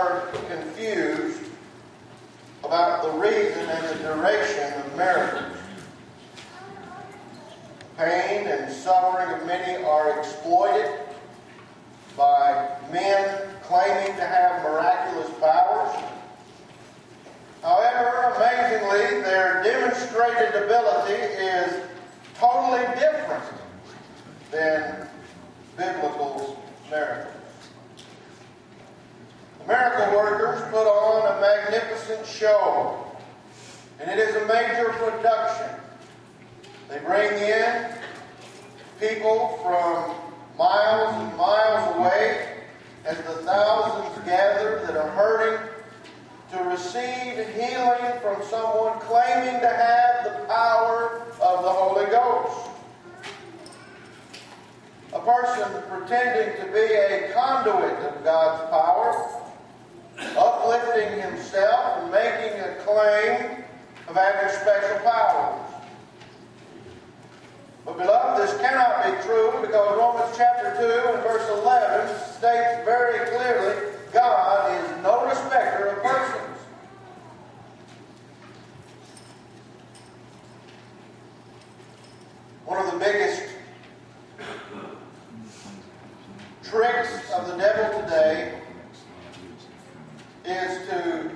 are confused about the reason and the duration of miracles. Pain and suffering of many are exploited by men claiming to have miraculous powers. However, amazingly, their demonstrated ability is totally different than biblical miracles. Miracle workers put on a magnificent show, and it is a major production. They bring in people from miles and miles away as the thousands gather that are hurting to receive healing from someone claiming to have the power of the Holy Ghost. A person pretending to be a conduit of God's power, uplifting himself and making a claim of having special powers. But beloved, this cannot be true because Romans chapter 2 and verse 11 states very clearly God is no respecter of persons. One of the biggest tricks of the devil today is to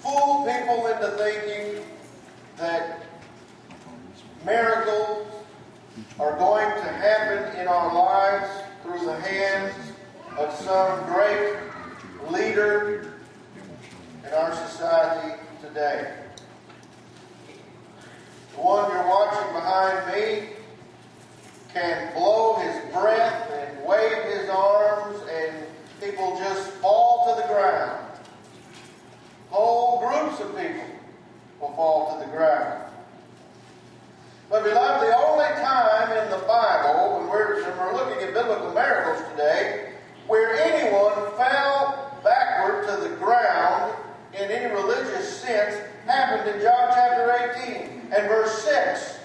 fool people into thinking that miracles are going to happen in our lives through the hands of some great leader in our society today. The one you're watching behind me can blow his breath and wave his arms, and people just fall to the ground. Whole groups of people will fall to the ground. But beloved, the only time in the Bible, when we're, when we're looking at biblical miracles today, where anyone fell backward to the ground in any religious sense happened in John chapter 18 and verse 6.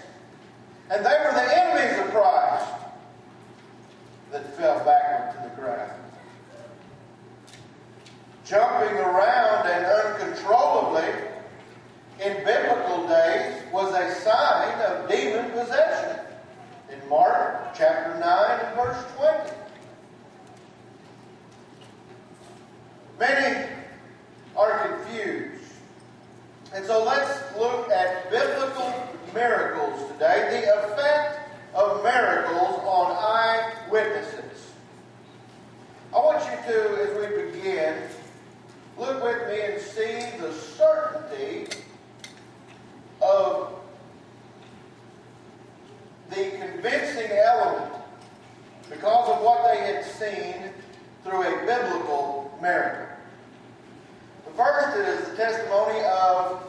And they were the enemies of Christ that fell backward to the ground. Jumping around and uncontrollably in biblical days was a sign of demon possession. In Mark chapter 9 and verse 20. Many are confused. And so let's look at biblical miracles today, the effect of miracles on eyewitnesses. I want you to, as we begin, look with me and see the certainty of the convincing element because of what they had seen through a biblical miracle. First is the testimony of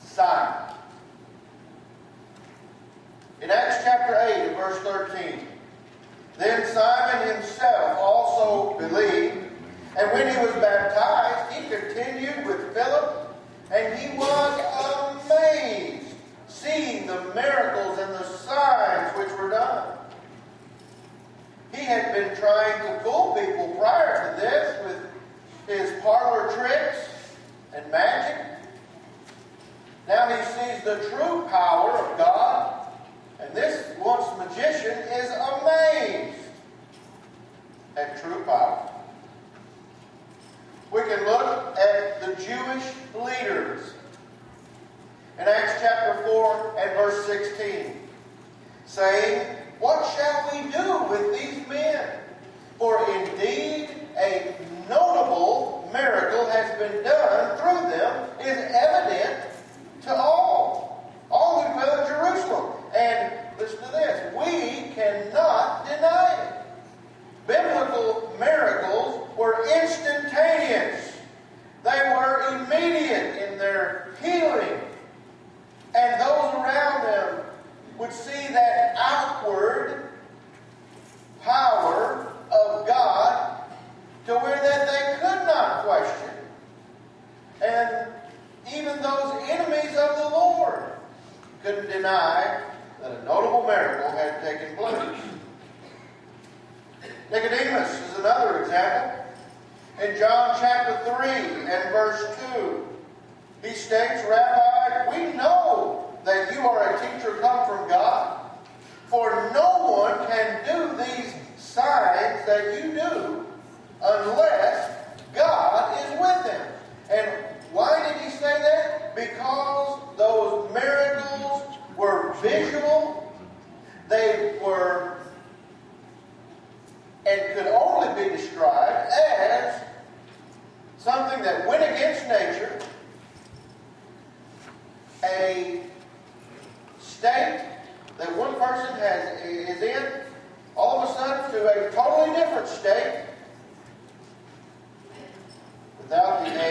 Simon. In Acts chapter 8 and verse 13, then Simon himself also believed, and when he was baptized, he continued with Philip, and he was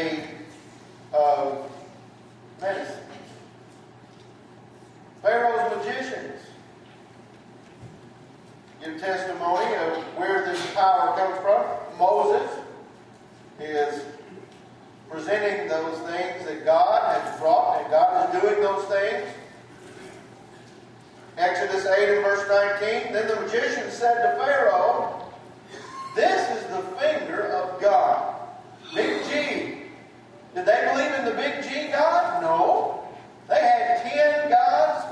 without the aid of medicine. Pharaoh's magicians give testimony of where this power comes from. Moses is presenting those things that God has brought, and God is doing those things. Exodus 8 and verse 19, Then the magician said to Pharaoh, This is the finger of God. Big G. Did they believe in the big G God? No. They had ten gods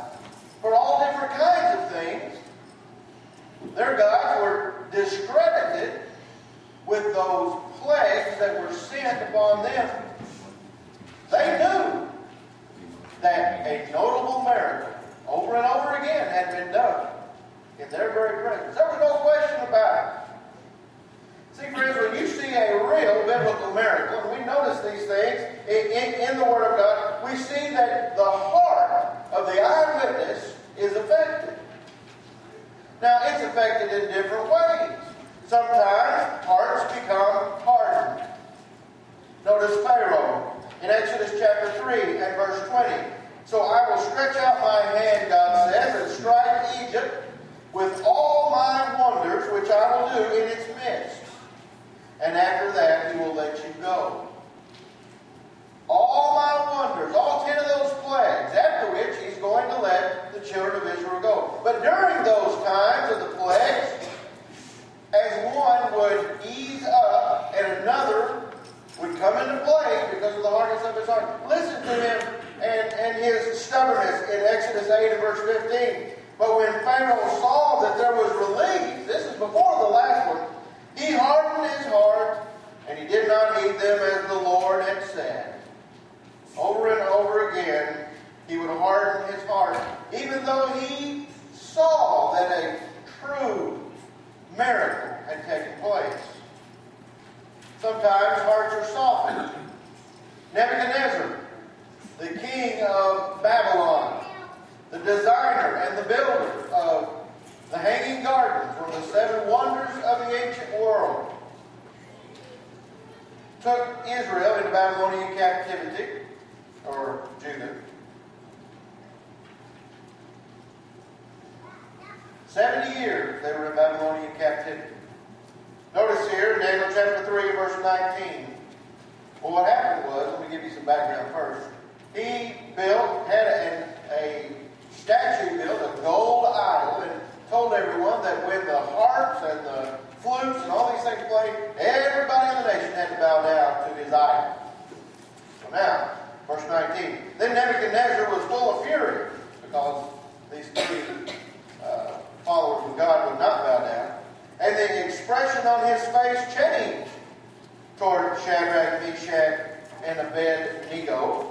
for all different kinds of things. Their gods were discredited with those plagues that were sent upon them. They knew that a notable miracle over and over again had been done in their very presence. There was no question about it. See, friends, when you see a real biblical miracle, and we notice these things in, in, in the Word of God, we see that the heart of the eyewitness is affected. Now, it's affected in different ways. Sometimes hearts become hardened. Notice Pharaoh in Exodus chapter 3 and verse 20. So I will stretch out my hand, God says, and strike Egypt with all my wonders which I will do in its midst. And after that, he will let you go. All my wonders, all ten of those plagues, after which he's going to let the children of Israel go. But during those times of the plagues, as one would ease up and another would come into play because of the hardness of his heart. Listen to him and, and his stubbornness in Exodus 8 and verse 15. But when Pharaoh saw that there was relief, this is before the last one, he hardened his heart and he did not heed them as the Lord had said. Over and over again, he would harden his heart, even though he saw that a true miracle had taken place. Sometimes hearts are softened. Nebuchadnezzar, the king of Babylon, the designer and the builder of the Hanging Gardens, one of the seven wonders of the ancient world, took Israel into Babylonian captivity or Judah. Seventy years they were in Babylonian captivity. Notice here, Daniel chapter 3, verse 19. Well, what happened was, let me give you some background first. He built, had a, a statue built, a gold idol, and told everyone that when the harps and the flutes and all these things played, everybody in the nation had to bow down to his idol. So now, Verse 19. Then Nebuchadnezzar was full of fury because these three uh, followers of God would not bow down. And the expression on his face changed toward Shadrach, Meshach, and Abednego.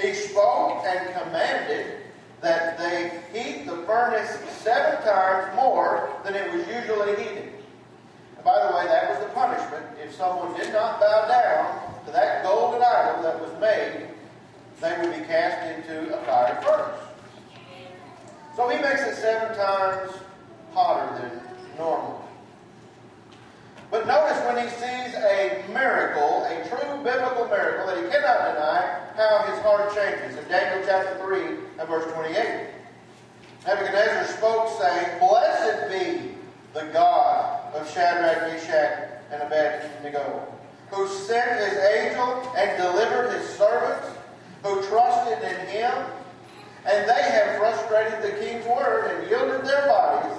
He spoke and commanded that they heat the furnace seven times more than it was usually heated. And by the way, that was the punishment if someone did not bow down to that golden idol that was made they would be cast into a fiery furnace. So he makes it seven times hotter than normal. But notice when he sees a miracle, a true biblical miracle that he cannot deny, how his heart changes. In Daniel chapter 3 and verse 28, Nebuchadnezzar spoke, saying, Blessed be the God of Shadrach, Meshach, and Abednego, who sent his angel and delivered his servants who trusted in him, and they have frustrated the king's word and yielded their bodies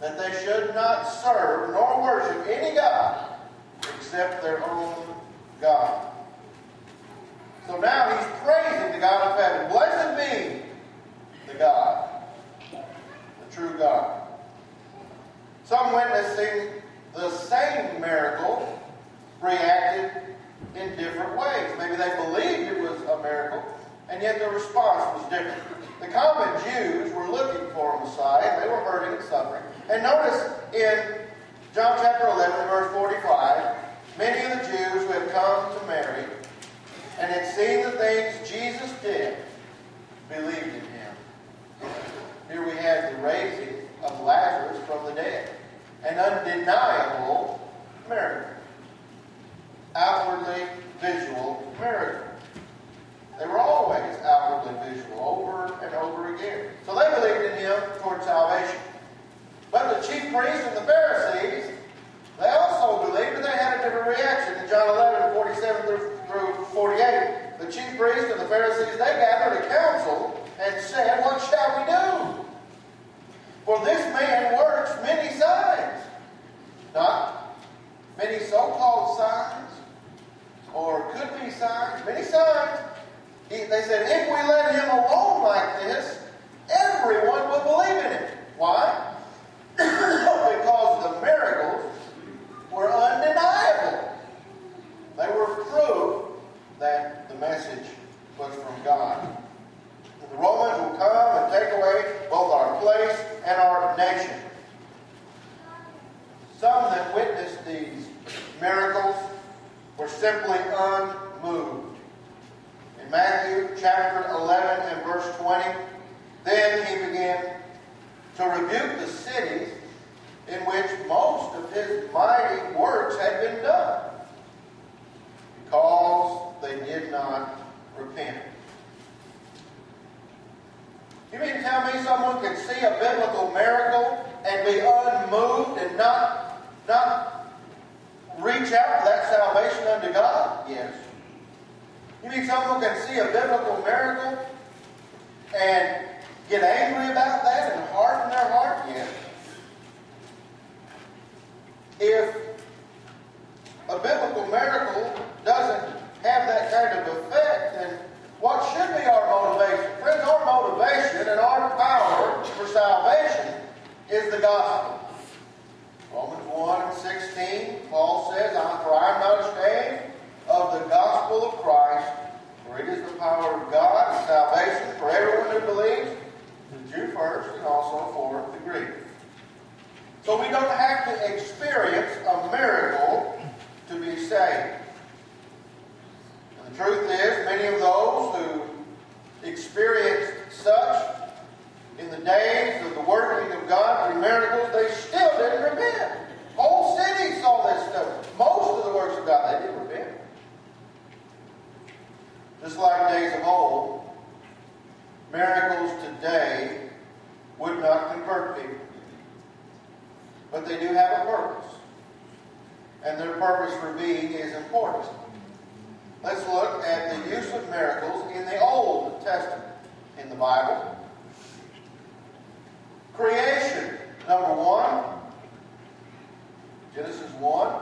that they should not serve nor worship any God except their own God. So now he's praising the God of heaven. Blessed be the God, the true God. Some witnessing the same miracle reacted in different ways. Maybe they believed it was a miracle, and yet their response was different. The common Jews were looking for a Messiah. They were hurting and suffering. And notice in John chapter 11, verse 45, many of the Jews who had come to Mary and had seen the things Jesus did believed in him. Here we have the raising of Lazarus from the dead, an undeniable miracle, outwardly visual miracle. They were always outwardly visual, over and over again. So they believed in him toward salvation. But the chief priests and the Pharisees, they also believed, but they had a different reaction. In John 11, 47 through, through 48, the chief priests and the Pharisees, they gathered a council and said, What shall we do? For this man works many signs. Not many so-called signs, or could be signs, many signs. He, they said, if we let him alone like this, everyone will believe in it. Why? because the miracles were undeniable. They were proof that the message was from God. The Romans will come and take away both our place and our nation. Some that witnessed these miracles were simply unmoved. In Matthew chapter 11 and verse 20, then he began to rebuke the cities in which most of his mighty works had been done because they did not repent. You mean to tell me someone can see a biblical miracle and be unmoved and not, not reach out for that salvation unto God? Yes. You mean someone can see a biblical miracle and get angry about that and harden their heart? Yes. If a biblical miracle doesn't have that kind of effect, then what should be our motivation? Friends, our motivation and our power for salvation is the gospel. Romans 1 and 16, Paul says, For I am not ashamed of the gospel of Christ, for it is the power of God and salvation for everyone who believes, the Jew first and also for the Greek. So we don't have to experience a miracle to be saved. And the truth is, many of those who experienced such in the days of the working of God through miracles, they still didn't repent. Whole cities saw this stuff. Most of the works of God, they didn't repent. Just like days of old, miracles today would not convert people. But they do have a purpose. And their purpose for being is important. Let's look at the use of miracles in the Old Testament in the Bible. Creation, number one. Genesis 1.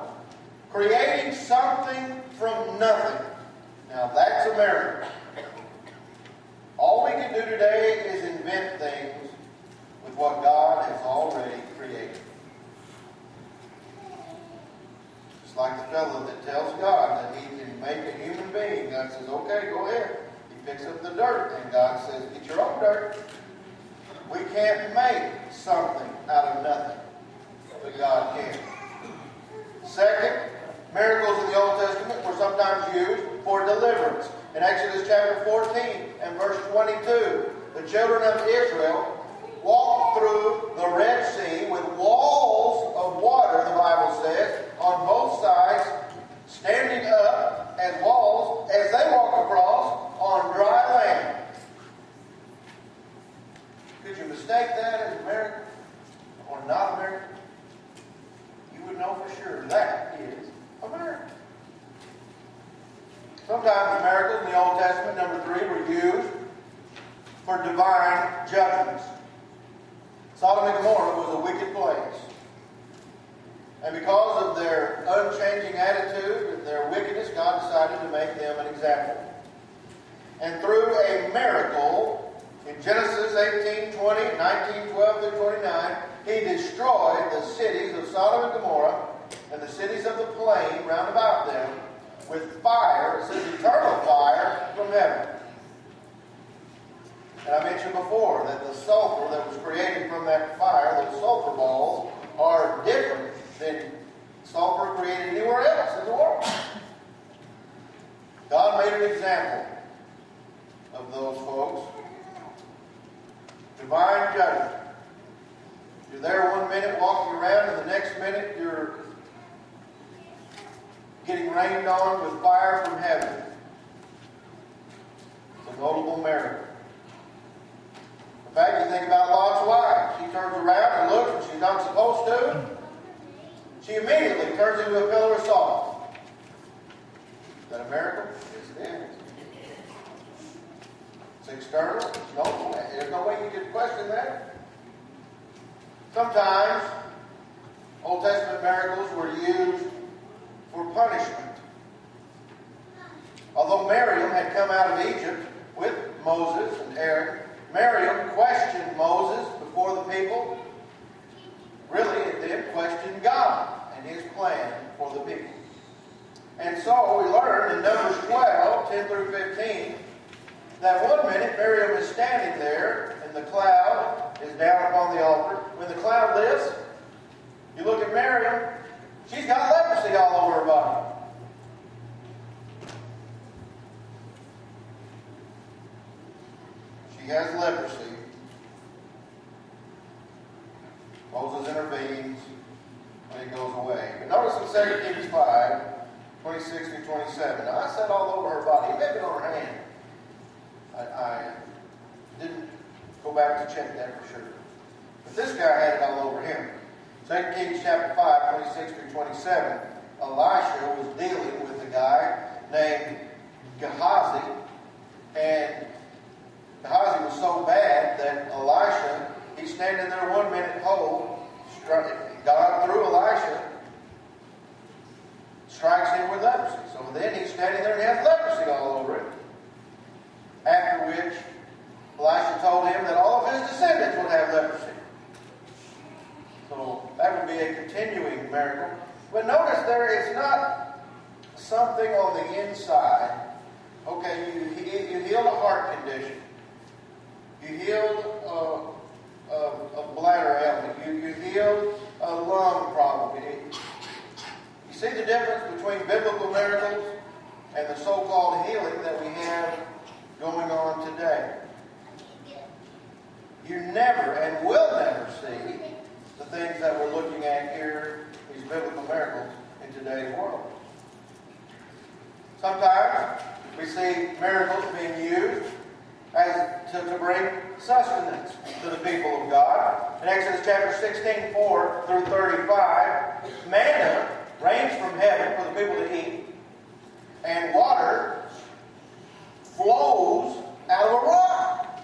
Creating something from nothing. Now that's a miracle. All we can do today is invent things with what God has already created. It's like the fellow that tells God that he can make a human being. God says, okay, go ahead. He picks up the dirt, and God says, get your own dirt. We can't make something out of nothing, but God can. Second, miracles in the Old Testament were sometimes used for deliverance. In Exodus chapter 14 and verse 22, the children of Israel walked through the Red Sea with walls of water, the Bible says, on both sides, standing up as walls as they walk across on dry land. Could you mistake that as American or not American? You would know for sure that is a miracle. Sometimes miracles in the Old Testament, number three, were used for divine judgments. Sodom and Gomorrah was a wicked place. And because of their unchanging attitude and their wickedness, God decided to make them an example. And through a miracle, in Genesis 18, 20, 19, 12 through 29, he destroyed the cities of Sodom and Gomorrah and the cities of the plain round about them with fire, it says eternal fire from heaven. And I mentioned before that the sulfur that was created from that fire, those sulfur balls, are different than sulfur created anywhere else in the world. God made an example of those folks. Divine judgment. You're there one minute walking around, and the next minute you're getting rained on with fire from heaven. It's a notable miracle. In fact, you think about Lot's wife. She turns around and looks and she's not supposed to. She immediately turns into a pillar of salt. Is that a miracle? Yes, it is. It's external. No, there's no way you can question that. Sometimes Old Testament miracles were used for punishment. Although Miriam had come out of Egypt with Moses and Aaron, Miriam questioned Moses before the people. Really, it did question God and his plan for the people. And so we learn in Numbers 12, 10 through 15, that one minute Miriam is standing there and the cloud is down upon the altar. When the cloud lifts, you look at Miriam, she's got leprosy all over her body. She has leprosy. Moses intervenes and it goes away. But notice in 2 Kings 5, 26 through 27. Now, I said all over her body. It may have on her hand. I, I didn't go back to check that for sure. But this guy had it all over him. 2 Kings chapter 5, 26 through 27. Elisha was dealing with a guy named Gehazi. And Gehazi was so bad that Elisha, he's standing there one minute oh, whole, God through Elisha strikes him with leprosy. So then he's standing there and has leprosy all over him. After which Elisha told him that all of his descendants would have leprosy. So that would be a continuing miracle. But notice there is not something on the inside. Okay, you, you healed a heart condition. You healed a, a, a bladder ailment. You, you healed a lung problem. You see the difference between biblical miracles and the so-called healing that we have going on today. You never and will never see the things that we're looking at here, these biblical miracles, in today's world. Sometimes we see miracles being used as to, to bring sustenance to the people of God. In Exodus chapter 16, 4 through 35, manna rains from heaven for the people to eat, and water flows out of a rock.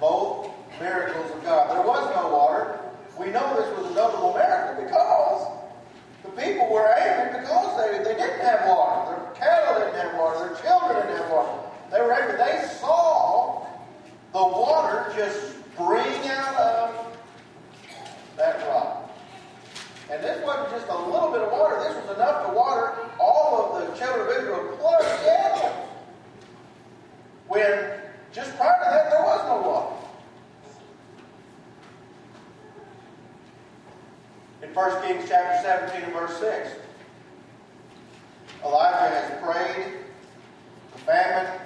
Both miracles of God. There was no water. We know this was a notable miracle because the people were angry because they, they didn't have water. Their cattle didn't have water. Their children didn't have water. They were angry. They saw the water just spring out of that rock. And this wasn't just a little bit of water. This was enough to water all of the children of Israel plus. When just prior to that, there was no water. In 1 Kings chapter 17 and verse 6, Elijah has prayed. The famine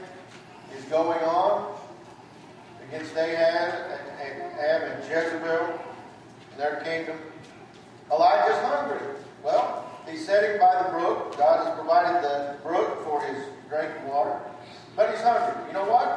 is going on against Ahab and Jezebel and their kingdom. Elijah's hungry. Well, he's sitting by the brook. God has provided the brook for his drinking water. But he's hungry. You know what?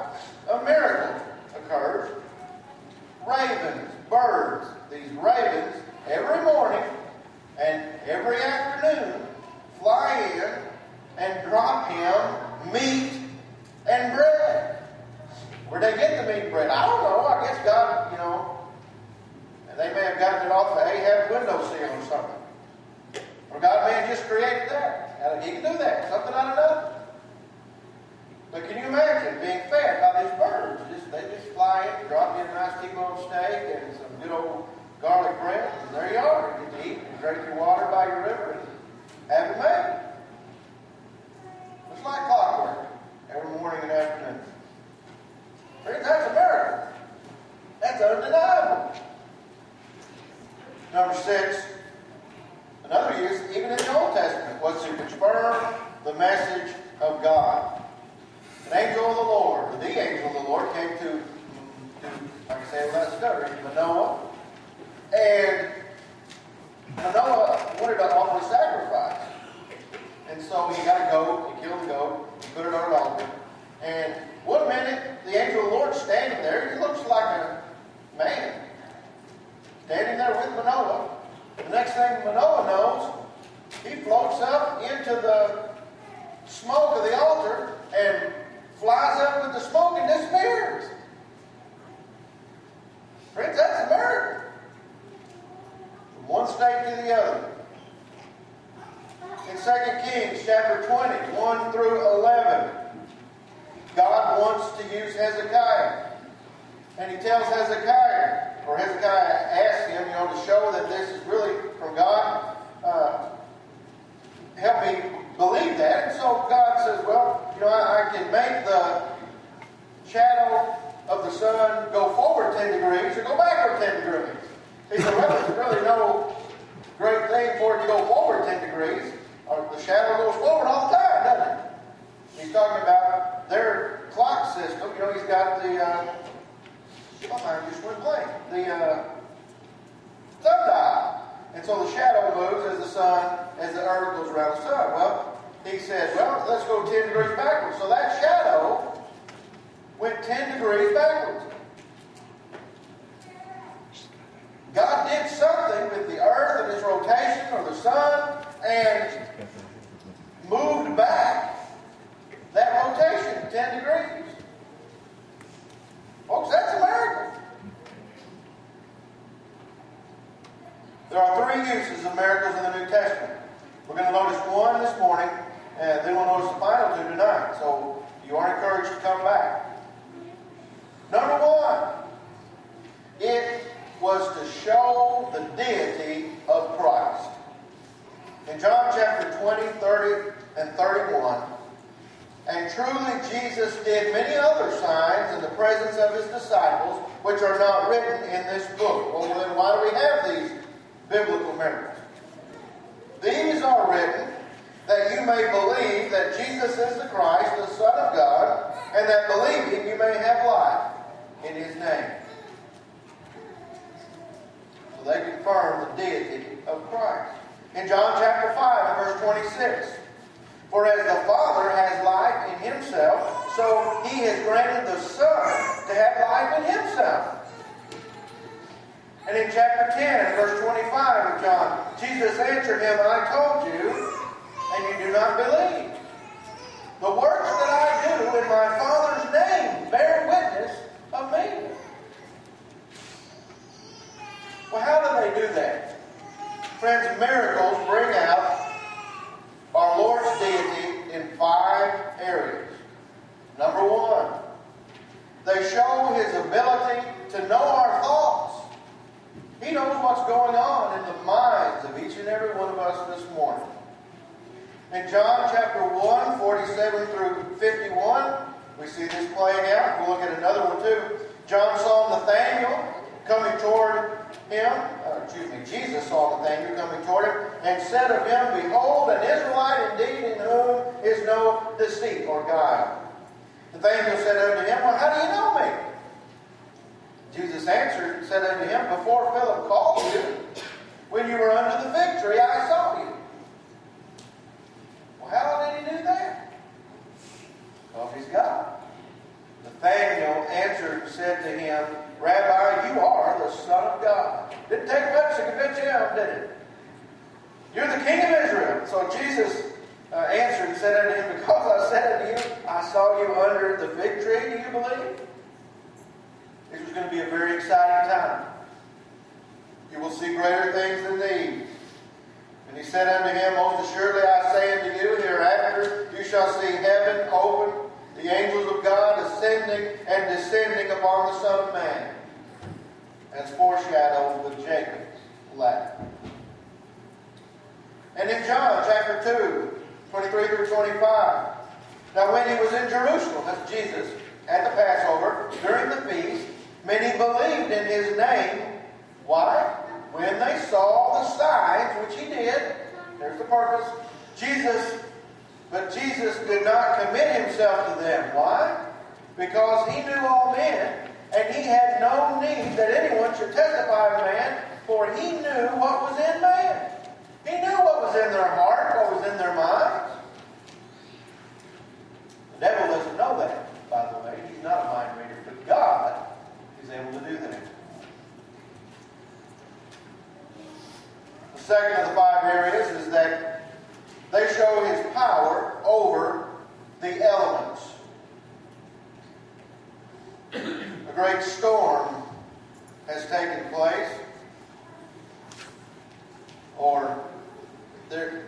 The uh, sundial. And so the shadow moves as the sun, as the earth goes around the sun. Well, he said, well, let's go 10 degrees backwards. So that shadow went 10 degrees backwards. God did something with the earth and its rotation or the sun and moved back that rotation 10 degrees. Folks, that's a miracle. There are three uses of miracles in the New Testament. We're going to notice one this morning, and then we'll notice the final two tonight. So you are encouraged to come back. Number one, it was to show the deity of Christ. In John chapter 20, 30, and 31, and truly Jesus did many other signs in the presence of his disciples, which are not written in this book. Well, then why do we have these biblical miracles? These are written that you may believe that Jesus is the Christ, the Son of God, and that believing you may have life in his name. So they confirm the deity of Christ. In John chapter 5 and verse 26, For as the Father has life in himself, so he has granted the Son to have life in himself. And in chapter 10 verse 25 of John, Jesus answered him, I told you, and you do not believe. The works that I do in my Father's name bear witness of me. Well, how do they do that? Friends, miracles bring out our Lord's deity in five areas. Number one, they show his ability to know our thoughts. He knows what's going on in the minds of each and every one of us this morning. In John chapter 1, 47 through 51, we see this playing out. We'll look at another one too. John saw Nathanael coming toward him, uh, excuse me, Jesus saw Nathanael coming toward him and said of him, Behold, an Israelite indeed in whom is no deceit or guile. Nathanael said unto him, Well, how do you know me? Jesus answered and said unto him, Before Philip called you, when you were under the fig tree, I saw you. Well, how did he do that? Because he's God. Nathanael answered and said to him, Rabbi, you are the Son of God. Didn't take much to convince him, did it? You're the King of Israel. So Jesus uh, answered and said unto him, Because I said unto you, I saw you under the fig tree, do you believe? This was going to be a very exciting time. You will see greater things than these. And he said unto him, Most assuredly I say unto you, hereafter you shall see heaven open, the angels of God ascending and descending upon the Son of Man, as foreshadowed with Jacob's ladder. And in John chapter 2, 23 through 25, now when he was in Jerusalem, that's Jesus, at the Passover, during the feast, many believed in name. Why? When they saw the signs which he did, there's the purpose. Jesus, but Jesus did not commit himself to them. Why? Because he knew all men, and he had no need that anyone should testify of man, for he knew what was in man. He knew what was in their heart, what was in their minds. The devil doesn't know that, by the way. He's not a mind reader, but God is able to do that. Second of the five areas is that they show his power over the elements. A great storm has taken place, or there,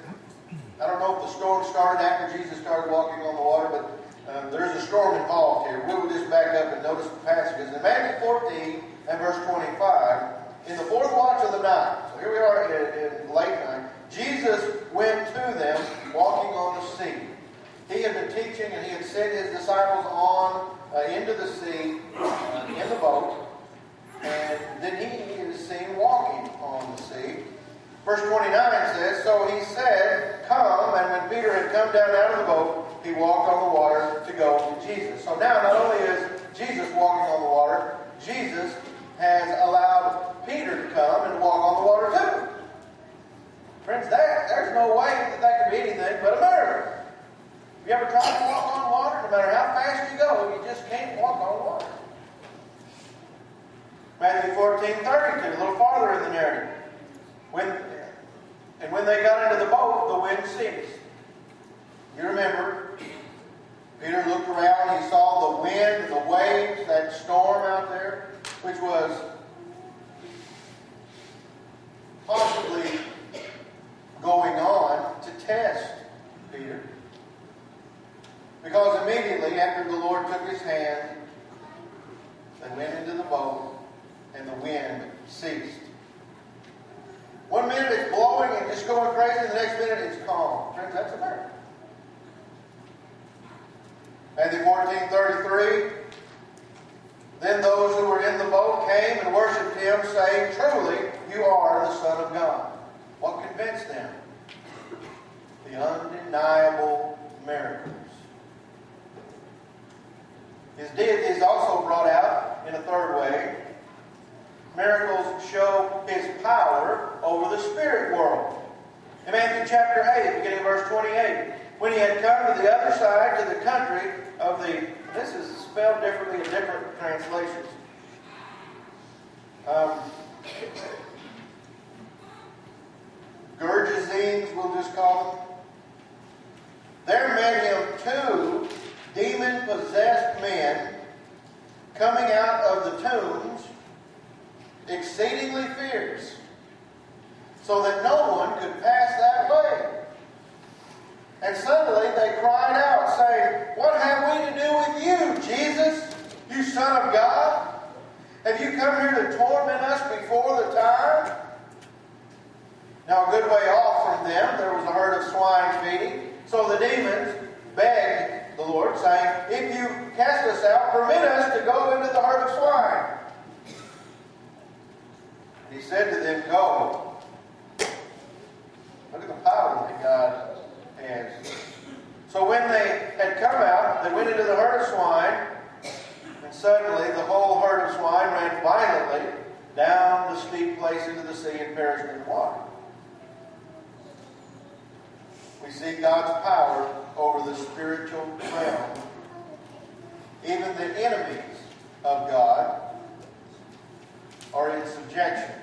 I don't know if the storm started after Jesus started walking on the water, but um, there's a storm involved here. We'll just back up and notice the passages. In Matthew 14 and verse 25, in the fourth watch of the night, so here we are in, in late night, Jesus went to them walking on the sea. He had been teaching and he had sent his disciples on uh, into the sea uh, in the boat. And then he is seen walking on the sea. Verse 29 says, So he said, Come. And when Peter had come down out of the boat, he walked on the water to go to Jesus. So now not only is Jesus walking on the water, Jesus has allowed Peter to come and walk on the water too. Friends, that, there's no way that that could be anything but a miracle. Have you ever tried to walk on water? No matter how fast you go, you just can't walk on water. Matthew 14, 32, a little farther in the narrative. When, and when they got into the boat, the wind ceased. You remember, Peter looked around, he saw the wind, the waves, that storm out there, which was possibly going on to test Peter. Because immediately after the Lord took his hand, they went into the boat and the wind ceased. One minute it's blowing and just going crazy, the next minute it's calm. Friends, that's a miracle. Matthew 14 33. Then those who were in the boat came and worshipped him, saying, Truly, you are the Son of God. What convinced them? The undeniable miracles. His deity is also brought out in a third way. Miracles show his power over the spirit world. In Matthew chapter 8, beginning verse 28, when he had come to the other side, to the country of the, this is spelled differently in different translations. Um, we'll just call them. There met him two demon possessed men coming out of the tombs, exceedingly fierce, so that no one could pass that way. And suddenly they cried out, saying, What have we to do with you, Jesus, you Son of God? Have you come here to torment us before the time? Now, a good way off from them, there was a herd of swine feeding. So the demons begged the Lord, saying, If you cast us out, permit us to go into the herd of swine. He said to them, Go. Look at the power that God has. So when they had come out, they went into the herd of swine, suddenly the whole herd of swine ran violently down the steep place into the sea and perished in the water. We see God's power over the spiritual realm. Even the enemies of God are in subjection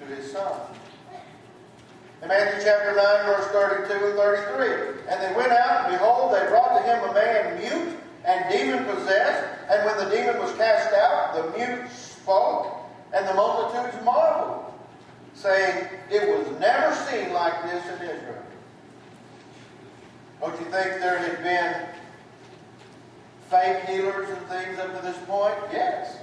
to his Son. In Matthew chapter 9, verse 32 and 33. And they went out, and behold, they brought to him a man mute and demon possessed. And when the demon was cast out, the mute spoke, and the multitudes marveled, saying, It was never seen like this in Israel. Don't you think there had been fake healers and things up to this point? Yes.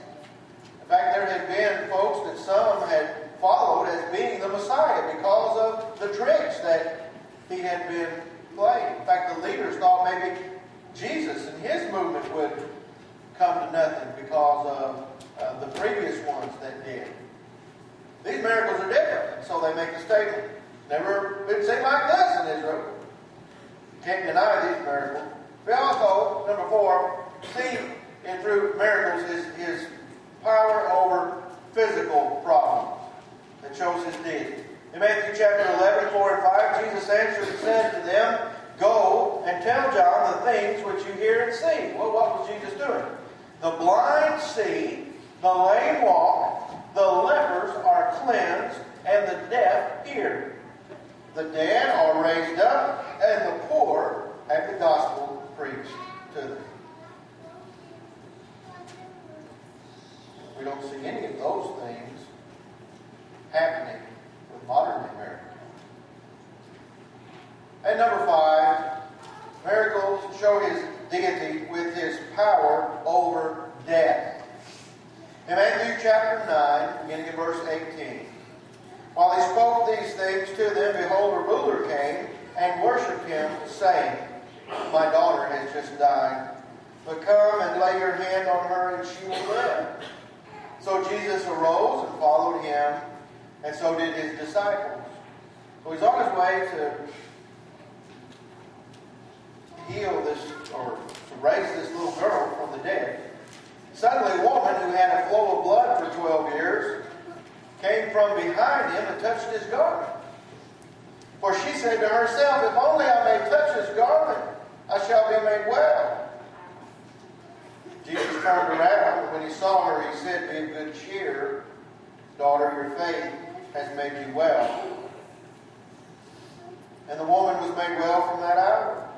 In fact, there had been folks that some had followed as being the Messiah because of the tricks that he had been playing. In fact, the leaders thought maybe Jesus and his movement would come to nothing because of uh, the previous ones that did. These miracles are different, so they make a statement. Never been seen like this in Israel. Can't deny these miracles. We also, number four, see in through miracles his, his power over physical problems that shows his deity. In Matthew chapter 11, 4 and 5, Jesus answered and said to them, Go and tell John the things which you hear and see. Well, what was Jesus doing? The blind see, the lame walk, the lepers are cleansed, and the deaf hear. The dead are raised up, and the poor have the gospel preached to them. We don't see any of those things happening with modern day miracles. And number five, miracles show his deity with his power over death. In Matthew chapter 9, beginning in verse 18, while he spoke these things to them, behold, a ruler came and worshipped him, saying, My daughter has just died, but come and lay your hand on her, and she will live. So Jesus arose and followed him, and so did his disciples. So he's on his way to heal this, or to raise this little girl from the dead. Suddenly, a woman who had a flow of blood for 12 years came from behind him and touched his garment. For she said to herself, If only I may touch his garment, I shall be made well. Jesus turned around, and when he saw her, he said, Be of good cheer, daughter, your faith has made you well. And the woman was made well from that hour.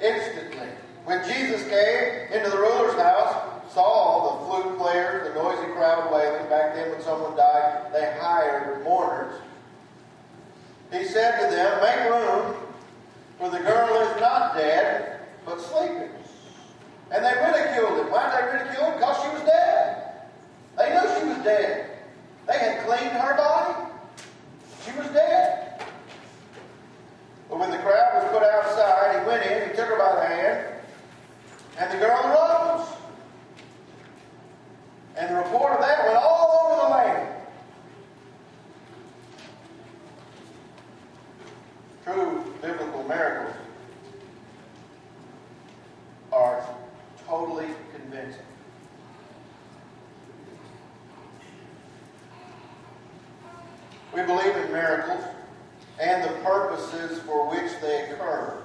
Instantly. When Jesus came into the ruler's house, saw the flute players, the noisy crowd wailing. Back then, when someone died, they hired mourners. He said to them, Make room, for the girl is not dead, but sleeping. And they ridiculed him. Why did they ridicule him? Because she was dead. They knew she was dead. They had cleaned her body. She was dead. When the crowd was put outside, he went in, he took her by the hand, and the girl arose. And the report of that went all over the land. True biblical miracles are totally convincing. We believe in miracles and the purposes for which they occur.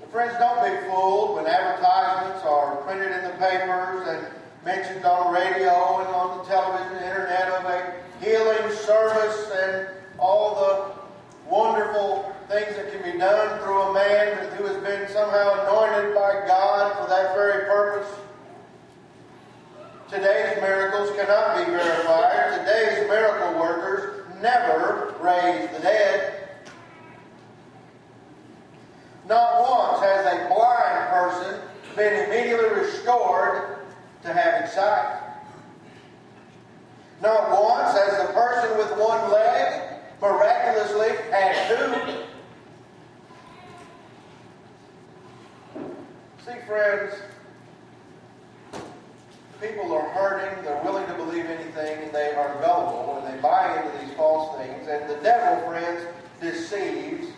But friends, don't be fooled when advertisements are printed in the papers and mentioned on the radio and on the television and internet of a healing service and all the wonderful things that can be done through a man who has been somehow anointed by God for that very purpose. Today's miracles cannot be verified. Today's miracle workers never raise the dead. Not once has a blind person been immediately restored to having sight. Not once has the person with one leg miraculously had two. See, friends, people are hurting, they're willing to believe anything, and they are gullible, and they buy into these false things. And the devil, friends, deceives.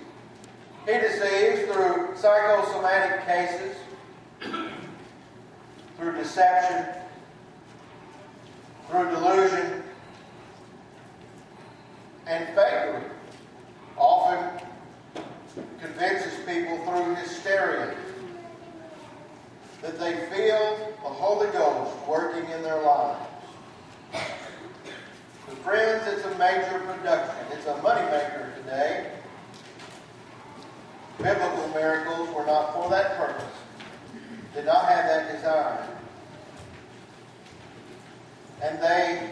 He deceives through psychosomatic cases, through deception, through delusion, and fakery. Often convinces people through hysteria that they feel the Holy Ghost working in their lives. But friends, it's a major production. It's a moneymaker today. Biblical miracles were not for that purpose. Did not have that desire. And they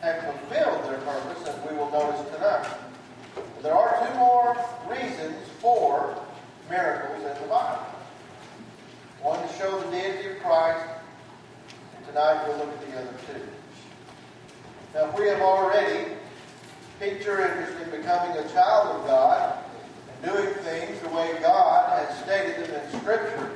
have fulfilled their purpose, as we will notice tonight. There are two more reasons for miracles in the Bible. One to show the deity of Christ, tonight we'll look at the other two. Now, if we have already piqued your interest in becoming a child of God and doing things the way God has stated them in Scripture,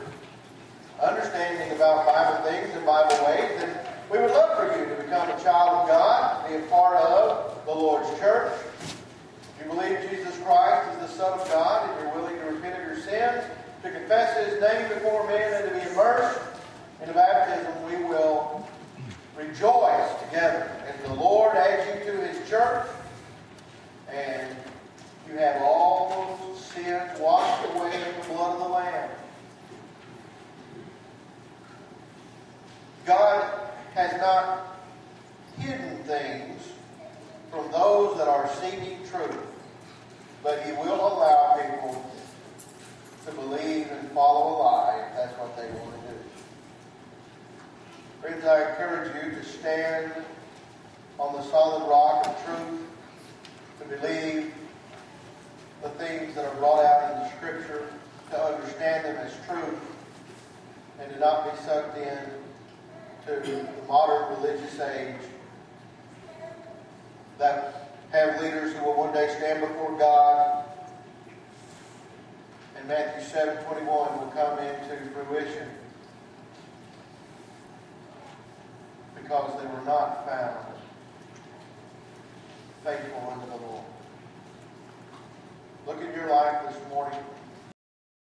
understanding about Bible things and Bible ways, then we would love for you to become a child of God, be a part of the Lord's church. If you believe Jesus Christ is the Son of God and you're willing to repent of your sins, to confess His name before men, and to be immersed in the baptism, we will rejoice together as the Lord adds you to His church and you have all sins washed away in the blood of the Lamb. God has not hidden things from those that are seeking truth, but He will allow people to believe and follow a lie if that's what they want. Friends, I encourage you to stand on the solid rock of truth, to believe the things that are brought out in the Scripture, to understand them as truth, and to not be sucked in to the modern religious age that have leaders who will one day stand before God and Matthew 7 21 will come into fruition because they were not found faithful unto the Lord. Look at your life this morning.